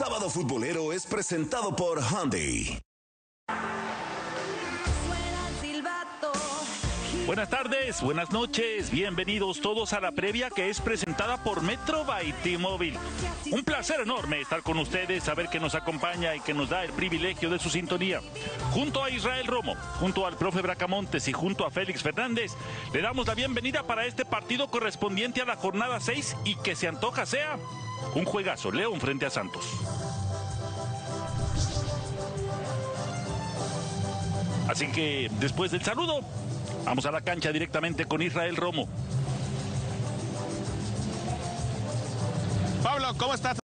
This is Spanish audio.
Lado Futbolero es presentado por Hyundai. Buenas tardes, buenas noches, bienvenidos todos a la previa que es presentada por Metro by T-Mobile. Un placer enorme estar con ustedes, saber que nos acompaña y que nos da el privilegio de su sintonía. Junto a Israel Romo, junto al profe Bracamontes y junto a Félix Fernández, le damos la bienvenida para este partido correspondiente a la jornada 6 y que se antoja sea un juegazo, León frente a Santos. Así que después del saludo, Vamos a la cancha directamente con Israel Romo. Pablo, ¿cómo estás?